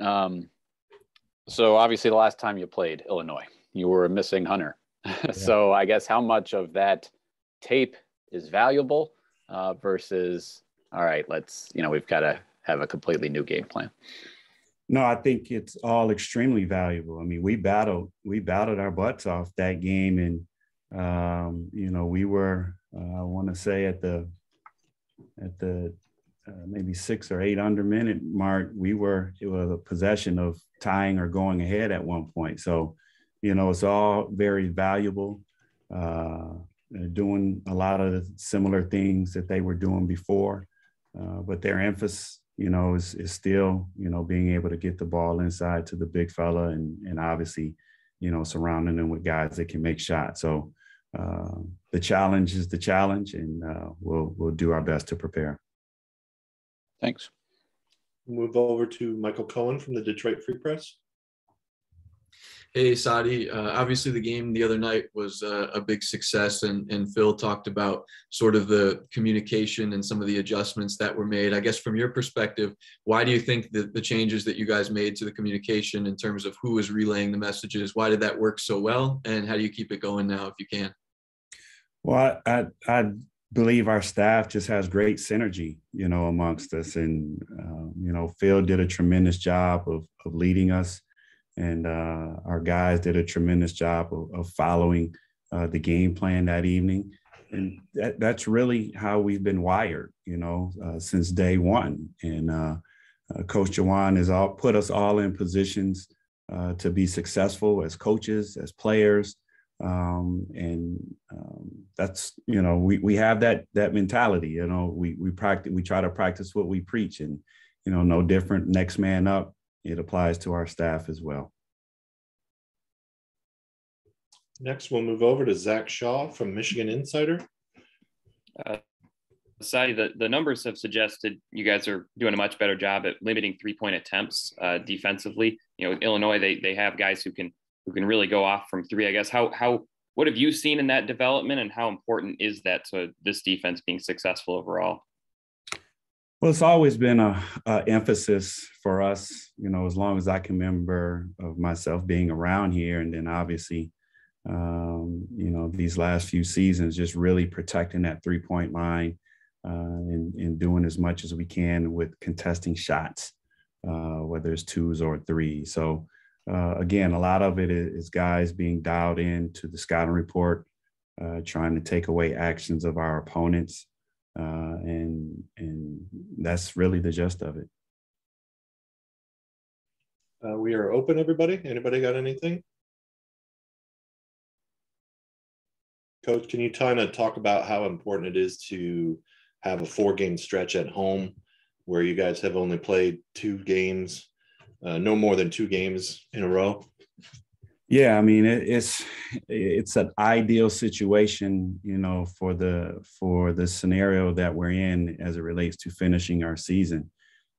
Um, so obviously, the last time you played Illinois, you were a missing hunter. Yeah. so I guess how much of that tape is valuable uh, versus all right, let's you know we've got to have a completely new game plan. No, I think it's all extremely valuable. I mean, we battled we battled our butts off that game, and um, you know we were uh, I want to say at the at the uh, maybe six or eight under minute mark, we were it was a possession of tying or going ahead at one point. So, you know, it's all very valuable. Uh, doing a lot of similar things that they were doing before, uh, but their emphasis, you know, is, is still, you know, being able to get the ball inside to the big fella and and obviously, you know, surrounding them with guys that can make shots. So. Uh, the challenge is the challenge, and uh, we'll we'll do our best to prepare. Thanks. Move over to Michael Cohen from the Detroit Free Press. Hey, Saddi. Uh, obviously, the game the other night was uh, a big success, and, and Phil talked about sort of the communication and some of the adjustments that were made. I guess from your perspective, why do you think that the changes that you guys made to the communication in terms of who was relaying the messages, why did that work so well, and how do you keep it going now if you can? Well, I, I believe our staff just has great synergy, you know, amongst us. And, uh, you know, Phil did a tremendous job of, of leading us. And uh, our guys did a tremendous job of, of following uh, the game plan that evening. And that, that's really how we've been wired, you know, uh, since day one. And uh, uh, Coach Juwan has all put us all in positions to be successful as coaches, as players, um, and um, that's you know we we have that that mentality you know we we practice we try to practice what we preach and you know no different next man up it applies to our staff as well next we'll move over to zach shaw from michigan insider uh, Saddi, the, the numbers have suggested you guys are doing a much better job at limiting three point attempts uh, defensively. You know, Illinois, they, they have guys who can who can really go off from three. I guess how how what have you seen in that development, and how important is that to this defense being successful overall? Well, it's always been a, a, emphasis for us, you know, as long as I can remember of myself being around here, and then obviously, um, you know, these last few seasons, just really protecting that three point line uh, and, and doing as much as we can with contesting shots, uh, whether it's twos or threes. So uh, again, a lot of it is guys being dialed in to the scouting report, uh, trying to take away actions of our opponents, uh, and and that's really the gist of it. Uh, we are open, everybody. Anybody got anything? Coach, can you kind of talk about how important it is to have a four-game stretch at home, where you guys have only played two games uh, no more than two games in a row? Yeah, I mean it, it's it's an ideal situation, you know, for the for the scenario that we're in as it relates to finishing our season.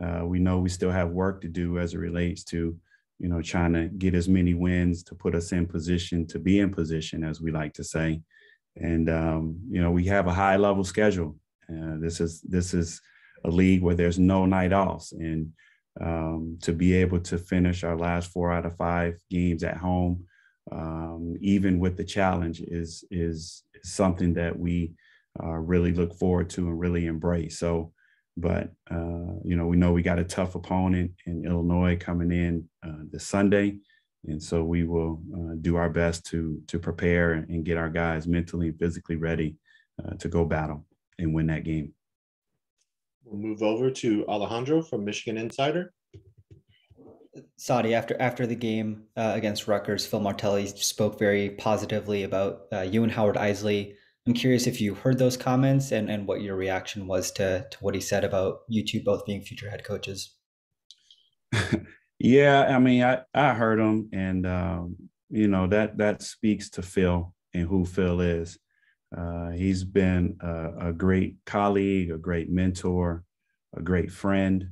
Uh, we know we still have work to do as it relates to, you know, trying to get as many wins to put us in position to be in position, as we like to say. And um, you know, we have a high level schedule. Uh, this is this is a league where there's no night offs, and um, to be able to finish our last four out of five games at home, um, even with the challenge, is is, something that we uh, really look forward to and really embrace. So, but uh, you know, we know we got a tough opponent in Illinois coming in uh, this Sunday, and so we will uh, do our best to to prepare and get our guys mentally and physically ready uh, to go battle and win that game. We'll move over to Alejandro from Michigan Insider. Saddi, after after the game uh, against Rutgers, Phil Martelli spoke very positively about uh, you and Howard Eisley. I'm curious if you heard those comments and, and what your reaction was to, to what he said about you two both being future head coaches. yeah, I mean, I, I heard them, and um, you know that that speaks to Phil and who Phil is. Uh, he's been a, a, great colleague, a great mentor, a great friend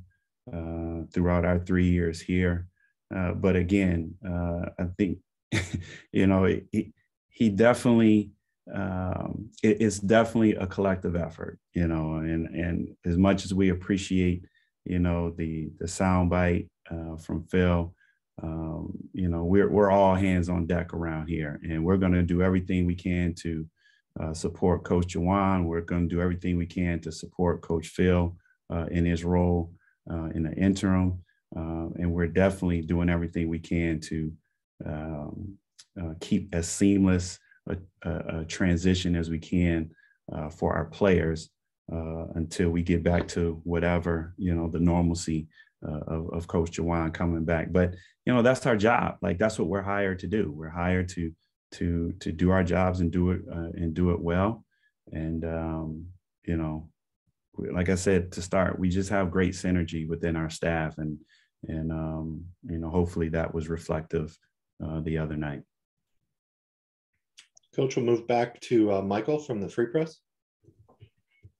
uh, throughout our three years here. Uh, but again, uh, I think, you know, he, he definitely, um, it, it's definitely a collective effort, you know, and, and as much as we appreciate, you know, the, the soundbite uh, from Phil. Um, you know, we're we're all hands on deck around here, and we're going to do everything we can to uh, support Coach Juwan. We're going to do everything we can to support Coach Phil in his role uh, in the interim, uh, and we're definitely doing everything we can to um, uh, keep as seamless a, a, transition as we can for our players until we get back to whatever you know the normalcy of, of Coach Juwan coming back. But you know that's our job. Like that's what we're hired to do. We're hired to to to do our jobs and do it uh, and do it well. And um, you know, like I said to start, we just have great synergy within our staff, and and um, you know, hopefully that was reflective uh, the other night. Coach will move back to uh, Michael from the Free Press.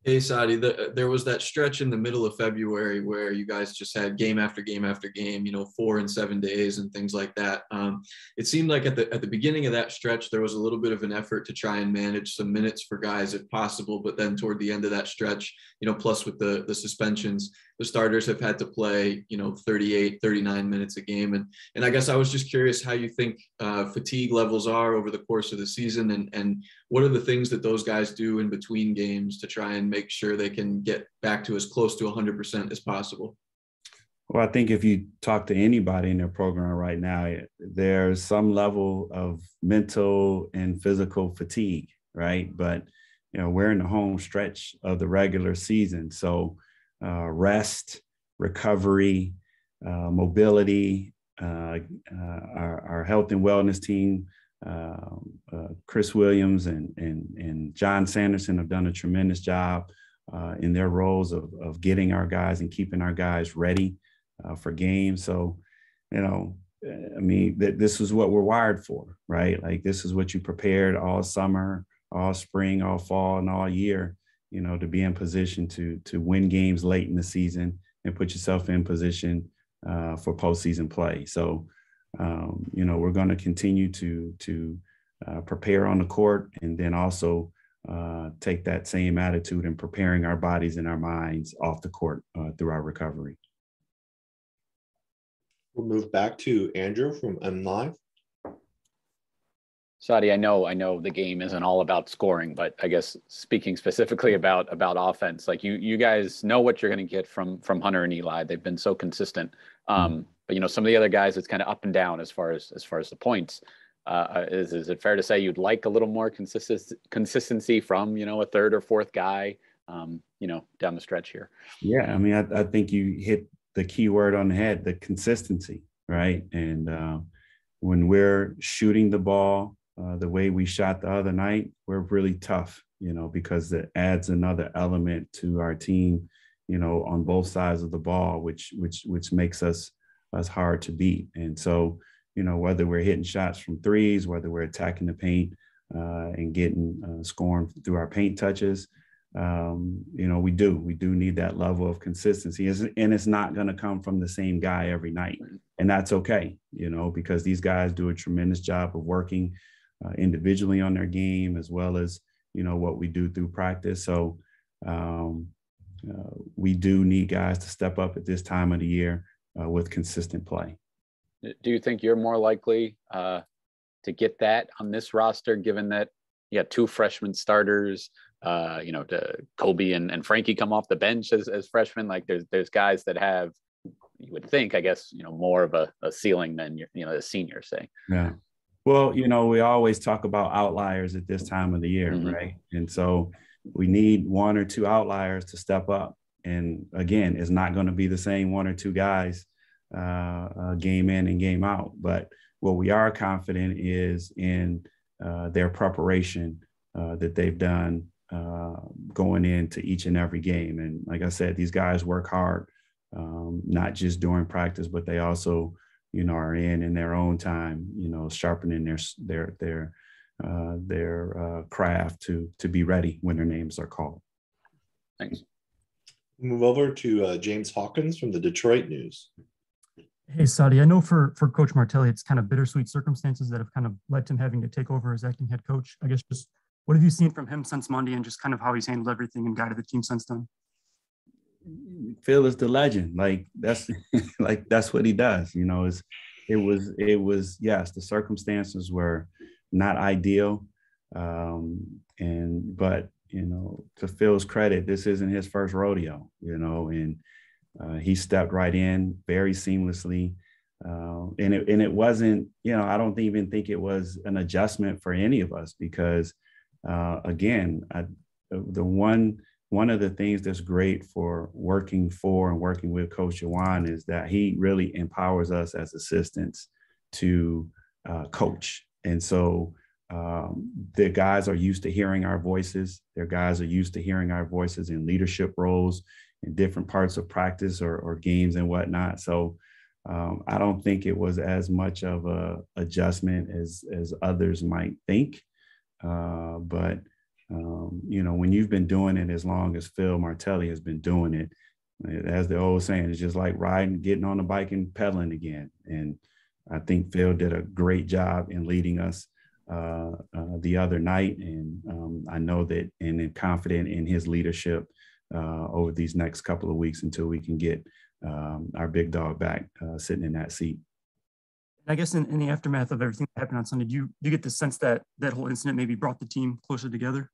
Hey, Saddi, the, there was that stretch in the middle of February where you guys just had game after game after game, you know, four and seven days and things like that. Um, it seemed like at the at the beginning of that stretch, there was a little bit of an effort to try and manage some minutes for guys if possible. But then toward the end of that stretch, you know, plus with the the suspensions, the starters have had to play, you know, 38, 39 minutes a game. And and I guess I was just curious how you think uh, fatigue levels are over the course of the season and and what are the things that those guys do in between games to try and make sure they can get back to as close to 100% as possible? Well, I think if you talk to anybody in their program right now, there's some level of mental and physical fatigue, right? But you know, we're in the home stretch of the regular season, so uh, rest, recovery, uh, mobility. Uh, uh our, our health and wellness team um, uh, Chris Williams and, and, and John Sanderson have done a tremendous job in their roles of, of getting our guys and keeping our guys ready for games. So, you know, I mean, th- this is what we're wired for, right? Like this is what you prepared all summer, all spring, all fall, and all year, you know, to be in position to to win games late in the season and put yourself in position uh, for postseason play. So, um, you know, we're going to continue to to uh, prepare on the court, and then also uh, take that same attitude in preparing our bodies and our minds off the court uh, through our recovery. We'll move back to Andrew from MLive. Saddi, I know, I know the game isn't all about scoring, but I guess speaking specifically about about offense, like you you guys know what you're going to get from from Hunter and Eli. They've been so consistent. Um, mm-hmm. But you know, some of the other guys, it's kind of up and down as far as as far as the points. Uh, uh, is is it fair to say you'd like a little more consistent consistency from you know a third or fourth guy, um, you know, down the stretch here? Yeah, I mean, I, I think you hit the key word on the head: the consistency, right? And uh, when we're shooting the ball uh, the way we shot the other night, we're really tough, you know, because it adds another element to our team, you know, on both sides of the ball, which which which makes us us hard to beat. And so, you know, whether we're hitting shots from threes, whether we're attacking the paint uh, and getting uh, scoring through our paint touches, um, you know, we do. We do need that level of consistency. And it's not going to come from the same guy every night. And that's okay, you know, because these guys do a tremendous job of working uh, individually on their game as well as, you know, what we do through practice. So, um, uh, we do need guys to step up at this time of the year uh, with consistent play. Do you think you're more likely uh, to get that on this roster, given that you got two freshman starters? Uh, you know, to Kobe and, and Frankie come off the bench as, as freshmen. Like there's there's guys that have, you would think, I guess, you know, more of a, a ceiling than you know the seniors say. Yeah. Well, you know, we always talk about outliers at this time of the year, mm-hmm. right? And so we need one or two outliers to step up. And again, it's not going to be the same one or two guys uh, uh, game in and game out. But what we are confident is in uh, their preparation uh, that they've done uh, going into each and every game. And like I said, these guys work hard, um, not just during practice, but they also, you know, are in in their own time, you know, sharpening their their their uh, their craft to to be ready when their names are called. Thanks. Move over to uh, James Hawkins from the Detroit News. Hey, Saddi, I know for, for Coach Martelli, it's kind of bittersweet circumstances that have kind of led to him having to take over as acting head coach. I guess just what have you seen from him since Monday and just kind of how he's handled everything and guided the team since then? Phil is the legend. Like that's like that's what he does. You know, it's it was it was yes, the circumstances were not ideal, um, and but you know, to Phil's credit, this isn't his first rodeo. You know, and uh, he stepped right in very seamlessly. Uh, and it and it wasn't, you know, I don't even think it was an adjustment for any of us because, uh, again, I, the one one of the things that's great for working for and working with Coach Juwan is that he really empowers us as assistants to uh, coach. And so um, the guys are used to hearing our voices. Their guys are used to hearing our voices in leadership roles in different parts of practice or, or games and whatnot. So um, I don't think it was as much of a adjustment as as others might think. Uh, but um, you know, when you've been doing it as long as Phil Martelli has been doing it, as the old saying, it's just like riding, getting on the bike and pedaling again. And I think Phil did a great job in leading us uh, uh, the other night. And um, I know that and am confident in his leadership uh, over these next couple of weeks until we can get um, our big dog back uh, sitting in that seat. I guess in, in, the aftermath of everything that happened on Sunday, do you, do you get the sense that that whole incident maybe brought the team closer together?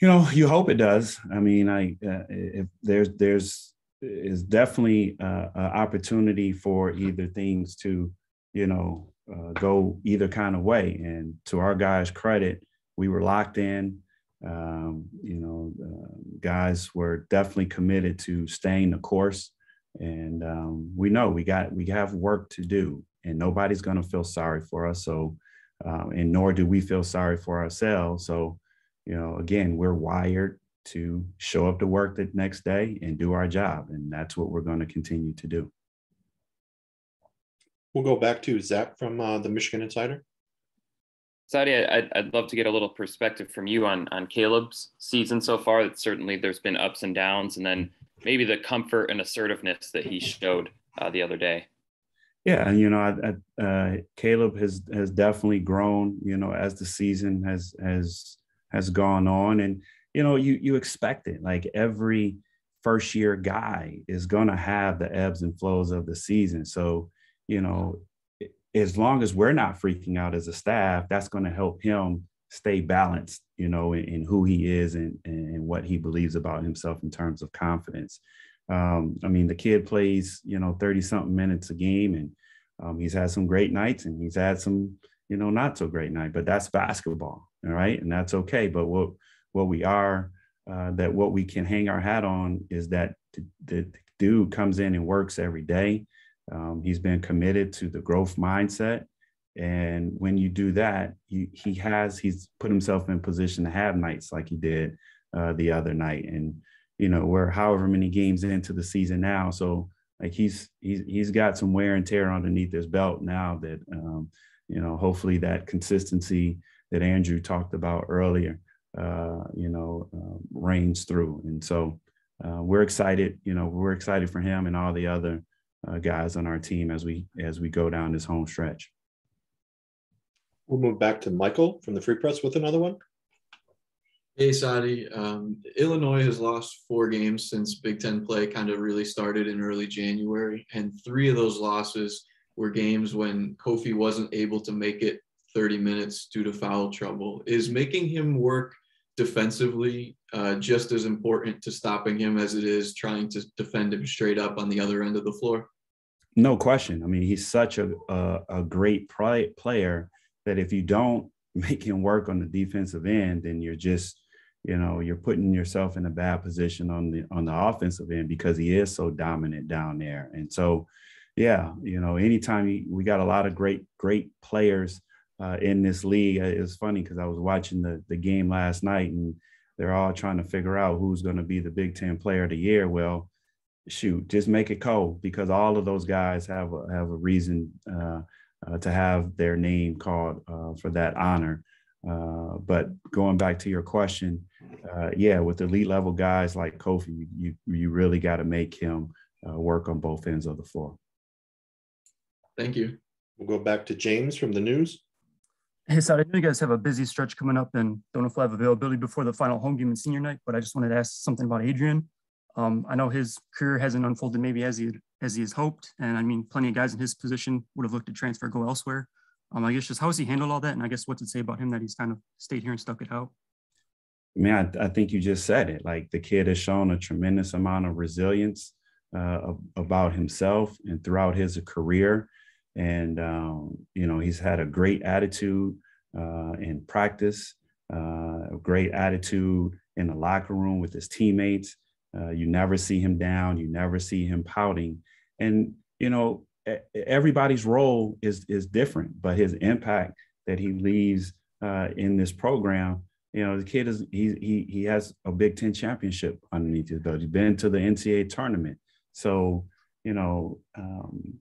You know, you hope it does. I mean, I uh, if there's there's is definitely uh, an opportunity for either things to, you know, uh, go either kind of way. And to our guys' credit, we were locked in. Um, you know, uh, guys were definitely committed to staying the course, and um, we know we got we have work to do, and nobody's going to feel sorry for us. So, um, and nor do we feel sorry for ourselves. So you know, again, we're wired to show up to work the next day and do our job. And that's what we're going to continue to do. We'll go back to Zach from uh, the Michigan Insider. Saddi, I'd, I'd love to get a little perspective from you on, on Caleb's season so far. That certainly there's been ups and downs, and then maybe the comfort and assertiveness that he showed uh, the other day. Yeah, and you know, I, I, uh, Caleb has has definitely grown. You know, as the season has has has gone on. And you know you you expect it. Like every first year guy is going to have the ebbs and flows of the season. So you know as long as we're not freaking out as a staff that's going to help him stay balanced you know in, in who he is and, and what he believes about himself in terms of confidence. Um, i mean the kid plays you know 30 something minutes a game and um, he's had some great nights and he's had some you know not so great night but that's basketball all right and that's okay. But what what we are uh, that what we can hang our hat on is that the, the dude comes in and works every day. Um, he's been committed to the growth mindset. And when you do that you, he has he's put himself in position to have nights like he did uh, the other night. And you know we're however many games into the season now. So like he's he's he's got some wear and tear underneath his belt now that um, you know hopefully that consistency that Andrew talked about earlier, uh, you know, uh, reigns through. And so uh, we're excited, you know, we're excited for him and all the other uh, guys on our team as we as we go down this home stretch. We'll move back to Michael from the Free Press with another one. Hey, Saddi. Um, Illinois has lost four games since Big Ten play kind of really started in early January, and three of those losses were games when Kofi wasn't able to make it 30 minutes due to foul trouble. Is making him work defensively uh, just as important to stopping him as it is trying to defend him straight up on the other end of the floor? No question. I mean, he's such a, a, a great play, player that if you don't make him work on the defensive end, then you're just, you know, you're putting yourself in a bad position on the on the offensive end because he is so dominant down there. And so, yeah, you know, anytime we got a lot of great great players uh, in this league. Uh, it was funny because I was watching the the game last night, and they're all trying to figure out who's going to be the Big Ten Player of the Year. Well, shoot, just make it cold because all of those guys have a, have a reason uh, uh, to have their name called uh, for that honor. Uh, but going back to your question, yeah, with elite level guys like Kofi, you you really got to make him work on both ends of the floor. Thank you. We'll go back to James from the news. Hey, Saddi, I know you guys have a busy stretch coming up and don't know if we'll have availability before the final home game and senior night, but I just wanted to ask something about Adrian. Um, I know his career hasn't unfolded maybe as he as he has hoped, and I mean, plenty of guys in his position would have looked to transfer, go elsewhere. Um, I guess just how has he handled all that, and I guess what's it say about him that he's kind of stayed here and stuck it out? I mean, I, I think you just said it. Like the kid has shown a tremendous amount of resilience uh, about himself and throughout his career, and um, you know, he's had a great attitude uh, in practice, uh, a great attitude in the locker room with his teammates. Uh, you never see him down. You never see him pouting. And you know, everybody's role is is different, but his impact that he leaves uh, in this program, you know, the kid is he he he has a Big Ten championship underneath his belt. He's been to the NCAA tournament, so you know, um,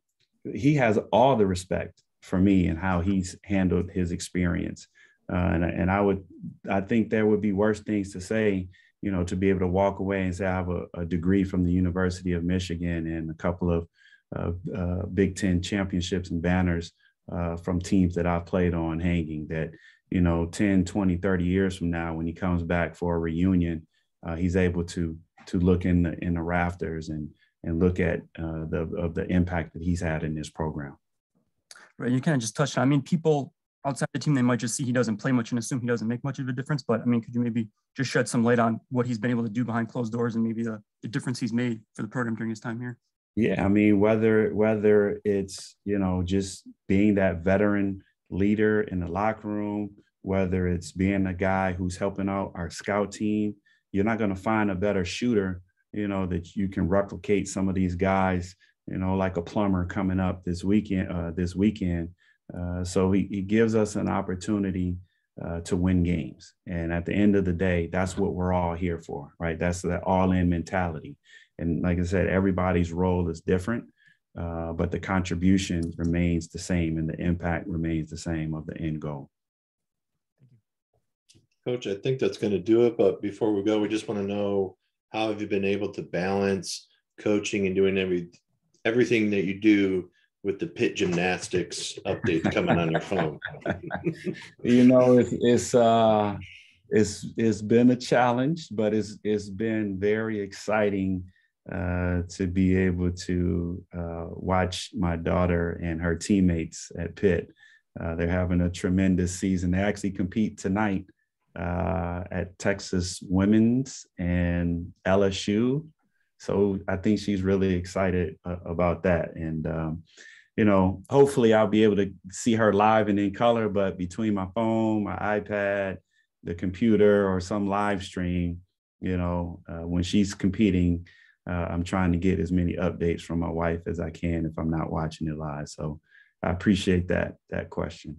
he has all the respect for me and how he's handled his experience. Uh, and, and I would, I think there would be worse things to say you know, to be able to walk away and say I have a, a degree from the University of Michigan and a couple of uh, uh, Big Ten championships and banners uh, from teams that I've played on hanging that, you know, 10, 20, 30 years from now, when he comes back for a reunion, uh, he's able to to look in the in the rafters and and look at uh, the of the impact that he's had in this program. Right, you kind of just touched on. I mean, people outside the team, they might just see he doesn't play much and assume he doesn't make much of a difference. But I mean, could you maybe just shed some light on what he's been able to do behind closed doors and maybe the, the difference he's made for the program during his time here? Yeah, I mean, whether whether it's you know just being that veteran leader in the locker room, whether it's being a guy who's helping out our scout team, you're not going to find a better shooter, you know, that you can replicate some of these guys, you know, like a Plummer coming up this weekend. Uh, this weekend, uh, so he, he gives us an opportunity uh, to win games. And at the end of the day, that's what we're all here for, right? That's the all in mentality. And like I said, everybody's role is different, uh, but the contribution remains the same and the impact remains the same of the end goal. Coach, I think that's going to do it. But before we go, we just want to know how have you been able to balance coaching and doing every everything that you do with the Pitt gymnastics update coming on your phone? you know, it's it's uh it's it's been a challenge, but it's it's been very exciting uh, to be able to uh, watch my daughter and her teammates at Pitt. Uh, they're having a tremendous season. They actually compete tonight uh, at Texas Women's and LSU. So I think she's really excited uh, about that. And um, you know, hopefully I'll be able to see her live and in color, but between my phone, my iPad, the computer, or some live stream, you know, uh, when she's competing, uh, I'm trying to get as many updates from my wife as I can if I'm not watching it live. So I appreciate that that question.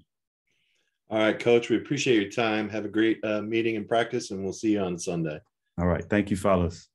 All right, Coach. We appreciate your time. Have a great uh, meeting and practice, and we'll see you on Sunday. All right. Thank you, fellas.